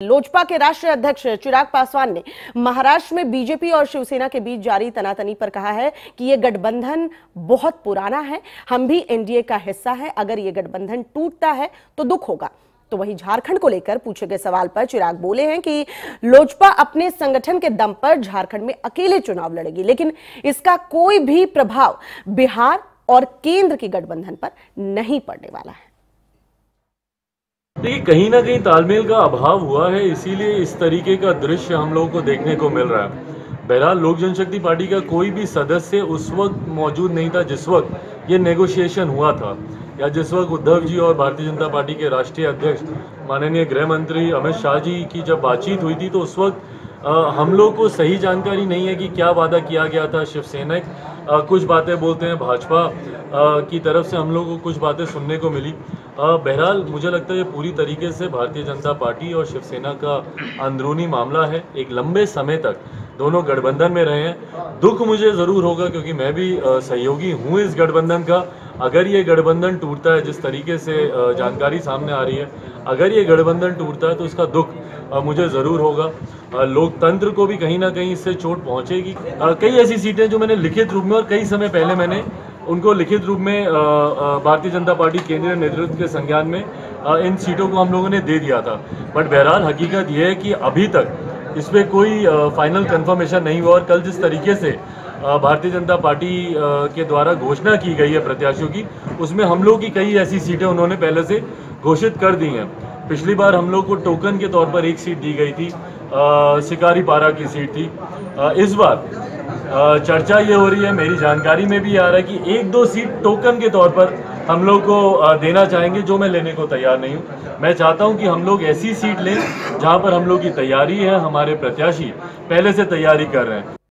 लोजपा के राष्ट्रीय अध्यक्ष चिराग पासवान ने महाराष्ट्र में बीजेपी और शिवसेना के बीच जारी तनातनी पर कहा है कि यह गठबंधन बहुत पुराना है, हम भी एनडीए का हिस्सा है, अगर ये गठबंधन टूटता है तो दुख होगा। तो वहीं झारखंड को लेकर पूछे गए सवाल पर चिराग बोले हैं कि लोजपा अपने संगठन के दम पर झारखंड में अकेले चुनाव लड़ेगी, लेकिन इसका कोई भी प्रभाव बिहार और केंद्र के गठबंधन पर नहीं पड़ने वाला है। देखिए, कहीं ना कहीं तालमेल का अभाव हुआ है, इसीलिए इस तरीके का दृश्य हम लोगों को देखने को मिल रहा है। बहरहाल, लोक जनशक्ति पार्टी का कोई भी सदस्य उस वक्त मौजूद नहीं था जिस वक्त ये नेगोशिएशन हुआ था, या जिस वक्त उद्धव जी और भारतीय जनता पार्टी के राष्ट्रीय अध्यक्ष, माननीय गृह मंत्री अमित शाह जी की जब बातचीत हुई थी तो उस वक्त हम लोग को सही जानकारी नहीं है कि क्या वादा किया गया था शिवसेना कुछ बातें बोलते हैं भाजपा की तरफ़ से हम लोग को कुछ बातें सुनने को मिली। बहरहाल, मुझे लगता है ये पूरी तरीके से भारतीय जनता पार्टी और शिवसेना का अंदरूनी मामला है। एक लंबे समय तक दोनों गठबंधन में रहे हैं। दुख मुझे ज़रूर होगा क्योंकि मैं भी सहयोगी हूँ इस गठबंधन का। अगर ये गठबंधन टूटता है, जिस तरीके से जानकारी सामने आ रही है, अगर ये गठबंधन टूटता है तो इसका दुख मुझे ज़रूर होगा। लोकतंत्र को भी कहीं ना कहीं इससे चोट पहुंचेगी। कई ऐसी सीटें जो मैंने लिखित रूप में और कई समय पहले मैंने उनको लिखित रूप में भारतीय जनता पार्टी केंद्रीय नेतृत्व के संज्ञान में इन सीटों को हम लोगों ने दे दिया था। बट बहरहाल हकीकत यह है कि अभी तक इस पर कोई फाइनल कन्फर्मेशन नहीं हुआ और कल जिस तरीके से भारतीय जनता पार्टी के द्वारा घोषणा की गई है प्रत्याशियों की। उसमें हम लोग की कई ऐसी सीटें उन्होंने पहले से घोषित कर दी हैं। पिछली बार हम लोग को टोकन के तौर पर एक सीट दी गई थी शिकारी पारा की सीट थी। आ, इस बार आ, चर्चा ये हो रही है मेरी जानकारी में भी आ रहा है कि एक दो सीट टोकन के तौर पर हम लोग को देना चाहेंगे जो मैं लेने को तैयार नहीं हूँ। मैं चाहता हूँ कि हम लोग ऐसी सीट लें जहाँ पर हम लोग की तैयारी है हमारे प्रत्याशी पहले से तैयारी कर रहे हैं।